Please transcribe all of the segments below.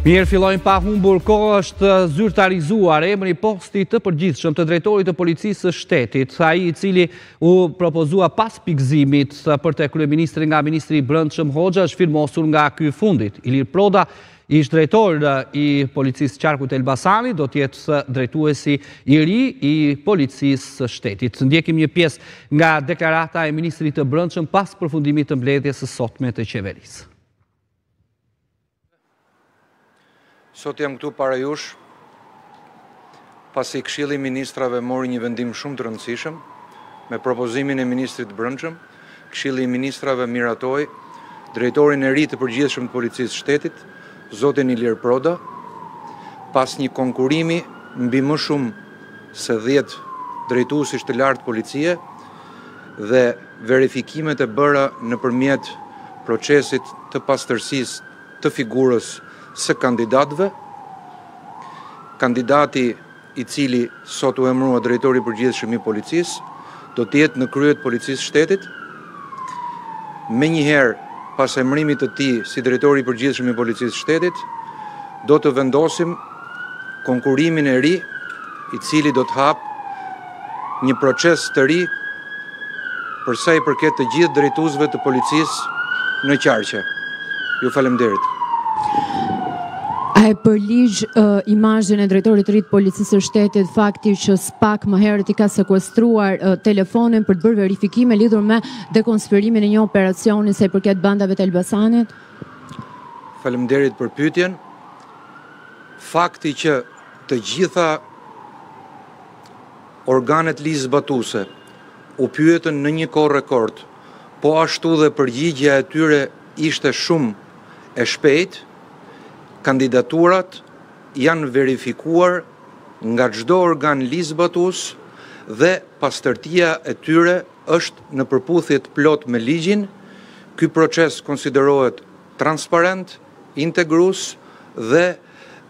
Mirë fillojnë pa humbur kohë është zyrtarizuar emri i postit të përgjithshëm të drejtorit të policisë së shtetit, ai i cili u propozua pas pikëzimit për te kryeministri nga ministri i Brendshëm Hoxha është firmosur nga ky i fundit. Ilir Proda, ish drejtor i policisë së Qarkut Elbasan, do të jetë drejtuesi i ri i policisë së shtetit. Të ndjekim një pjesë nga deklarata e ministrit të Brendshëm pas përfundimit të mbledhjes së sotme të qeverisë. Sot jam këtu para jush pasi Këshilli i Ministrave mori një vendim shumë të rëndësishëm. Me propozimin e Ministrit të Brendshëm, Këshilli i Ministrave miratoi drejtorin e ri të përgjithshëm të Policisë së Shtetit, zotin Ilir Proda, pas një konkurrimi mbi më shumë se 10 drejtuesish të lartë policie, dhe verifikimet e bëra nëpërmjet procesit të pastërtisë të figurës së kandidatëve, kandidati i cili sot u emërua Drejtor i Përgjithshëm i Policisë, do të jetë në krye të Policisë së Shtetit. Menjëherë pas emërimit të tij si Drejtor i Përgjithshëm i Policisë së Shtetit, do të vendosim konkurrimin e ri, i cili do të hapë një proces të ri për sa i përket të gjithë drejtuesve të policisë në qarqe. Ju faleminderit. A e përligj imazhin e drejtorit të ri të Policisë së Shtetit fakti që SPAK më herët i ka sekuestruar telefonin për të bërë verifikime lidhur me dekonspirimin e një operacioni sa i përket bandave të Elbasanit? Faleminderit për pyetjen. Fakti që të gjitha organet ligjzbatuese u pyetën në një kohë rekord, po ashtu dhe përgjigjja e tyre ishte shumë e shpejtë, kandidaturat janë verifikuar nga çdo organ ligjzbatues dhe pastërtia e tyre është në përputhje të plotë me ligjin, ky proces konsiderohet transparent, integrues dhe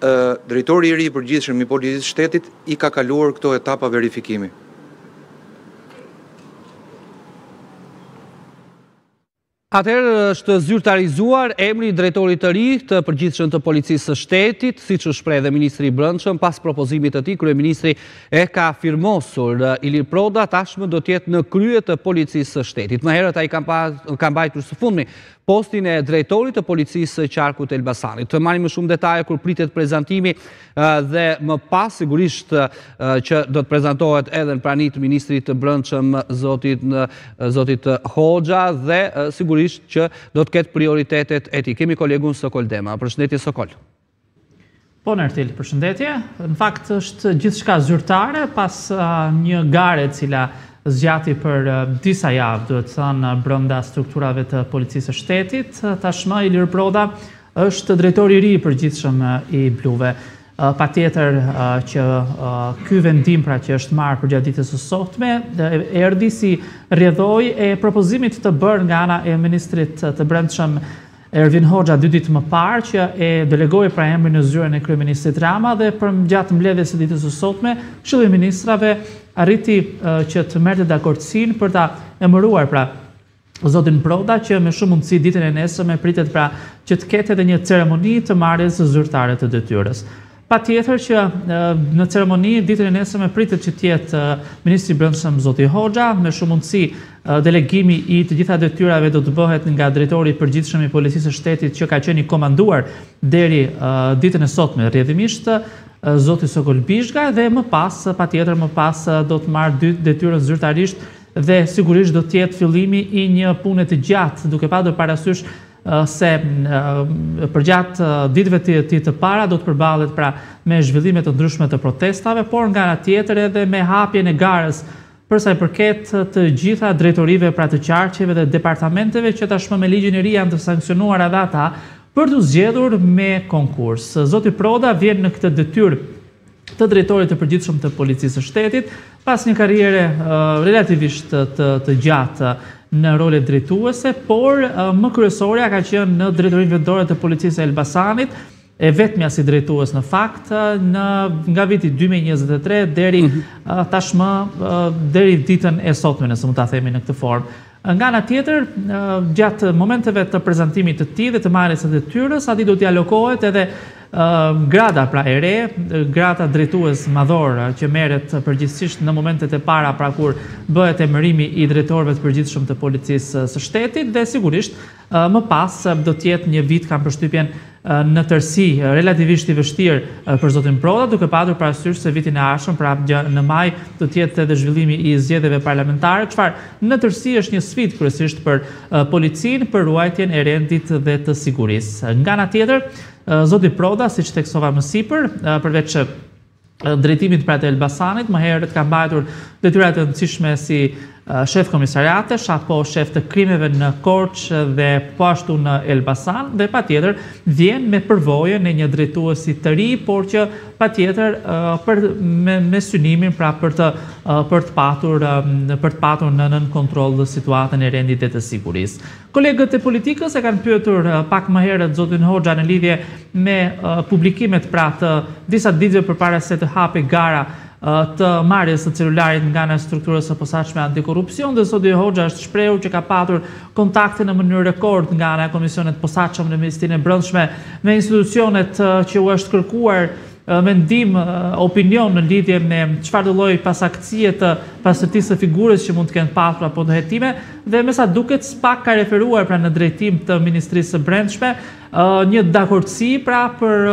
Drejtori i ri i Përgjithshëm i Policisë së Shtetit i ka kaluar këto etapa verifikimi. Atëherë është zyrtarizuar emri i drejtorit të ri të përgjithshëm të Policisë së Shtetit, siç u shpreh dhe ministri i Brendshëm, pas propozimit të tij kryeministri e ka firmosur. Ilir Proda tashmë do të jetë në krye të Policisë së Shtetit. Më herët ai ka mbajtur së fundmi postin e drejtorit të policisë së qarkut Elbasanit. Të marrim më shumë detaje kur pritet prezantimi dhe më pas sigurisht që do të prezantohet edhe në prani të ministrit të brendshëm zotit, zotit Hoxha dhe sigurisht që do të ketë prioritetet e tij. Kemi kolegun Sokol Dema. Përshëndetje Sokol. Po Nertil, përshëndetje. Në fakt është gjithçka zyrtare pas një gare e cila zgjati për disa javë, duhet thënë, brenda strukturave të Policisë së Shtetit. Tashmë Ilir Proda është drejtori i ri i përgjithshëm i bluve. Patjetër që ky vendim pra që është marrë përgjatë ditës së sotme, erdhi si rrjedhojë e propozimit të bërë nga ana e Ministrit të Brendshëm Ervin Hoxha dy ditë më parë që e delegoi pra emrin në zyrën e kryeministrit Rama dhe përgjatë mbledhjes së ditës së sotme, Këshilli i Ministrave arriti që të merrte dakordësinë për ta emëruar pra zotin Proda që me shumë mundësi ditën e nesërme pritet pra që të ketë edhe një ceremoni të marrjes zyrtare të detyrës. Patjetër që në ceremoni ditën e nesërme pritet që të jetë ministri i Brendshëm zoti Hoxha, me shumë mundësi delegimi i të gjitha detyrave do të bëhet nga drejtori i përgjithshëm i Policisë së Shtetit që ka qenë i komanduar deri ditën e sotme rrjedhimisht zoti Sokol Bizhga dhe më pas patjetër më pas do të marrë dy detyrën zyrtarisht dhe sigurisht do të jetë fillimi i një pune të gjatë duke patur parasysh se përgjatë ditëve të tij të para do të përballet pra me zhvillime të ndryshme të protestave, por nga ana tjetër edhe me hapjen e garës për sa i përket të gjitha drejtorive pra të qarqeve dhe departamenteve që tashmë me ligjin e ri janë të sanksionuara edhe ata për t'u zgjedhur me konkurs. Zoti Proda vjen në këtë detyrë të Drejtorit të Përgjithshëm të Policisë së Shtetit, pas një karriere relativisht të gjatë në role drejtuese, por më kryesorja ka qenë në Drejtorinë Vendore të Policisë së Elbasanit, e vetmja si drejtues në fakt, në, nga viti 2023 deri mhm. tashmë, deri ditën e sotme, nëse mund ta themi në këtë formë. Nga ana tjetër, gjatë momenteve të prezantimit të tij dhe të marrjes së detyrës, atij do t'i alokohet edhe grada pra e re, grada drejtues madhor që merret përgjithësisht në momentet e para pra kur bëhet emërimi i drejtorëve të përgjithshëm të Policisë së Shtetit dhe sigurisht Më pas do të jetë një vit, kam përshtypjen, në tërësi relativisht i vështirë për zotin Proda, duke patur parasysh se vitin e ardhshëm, pra në maj, do të jetë edhe zhvillimi i zgjedhjeve parlamentare, çfarë në tërësi është një sfidë kryesisht për policinë për ruajtjen e rendit dhe të sigurisë. Nga ana tjetër, zoti Proda, siç theksova më sipër, përveç drejtimit pra të Elbasanit, më herët ka mbajtur detyra të rëndësishme si shef komisariatesh apo shef të krimeve në Korçë dhe po ashtu në Elbasan dhe patjetër vjen me përvojën e një drejtuesi të ri, por që patjetër me synimin pra për të patur për të patur në nën kontroll situatën e rendit dhe të sigurisë. Kolegët e politikës e kanë pyetur pak më herët zotin Hoxha në lidhje me publikimet pra të disa ditëve përpara se të hapej gara të marrjes të celularit nga ana e strukturës së posaçme antikorrupsion dhe zoti Hoxha është shprehur që ka patur kontakte në mënyrë rekord nga ana e Komisionit të Posaçëm në Ministrinë e Brendshme me institucionet që u është kërkuar mendim, opinion në lidhje me çfarëdo lloj pasaktësie të pastërtisë së figurës që mund të kenë patur apo në hetime dhe me sa duket SPAK ka referuar pra në drejtim të Ministrisë së Brendshme një dakordësi pra për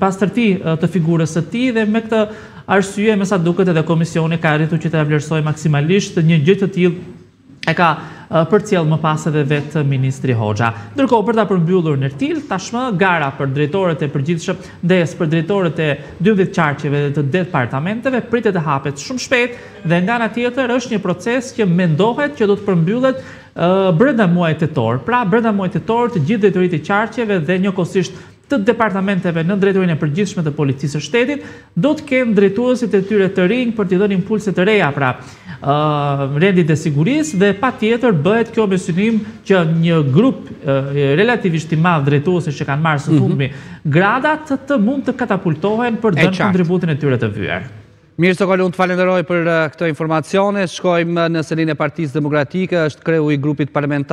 pastërti të figurës së tij dhe me këtë arsye me sa duket edhe komisioni ka arritur që ta vlerësojë maksimalisht një gjë të tillë E ka përcjellë më pas edhe vetë ministri Hoxha. Ndërkohë, për ta përmbyllur Nertil, tashmë gara për drejtorët e përgjithshëm, ndjesë për drejtorët e dymbëdhjetë qarqeve dhe të departamenteve pritet të hapet shumë shpejt dhe nga ana tjetër është një proces që mendohet që do të përmbyllet brenda muajit tetor. Pra, brenda muajit tetor të gjithë drejtoritë e qarqeve dhe njëkohësisht të departamenteve në Drejtorinë e Përgjithshme të Policisë së Shtetit, do të kenë drejtuesit e tyre të rinj për t'i dhënë impulse të reja, pra, rendit dhe sigurisë dhe patjetër bëhet kjo me synim që një grup relativisht i madh drejtuesish që kanë marrë së mhm. fundmi gradat të mund të katapultohen për dhënë kontributin e tyre të vyër. Mirë Sokol të falenderoj për këto informacione, shkojmë në selinë e Partisë Demokratike, është kreu i grupit parlamentar.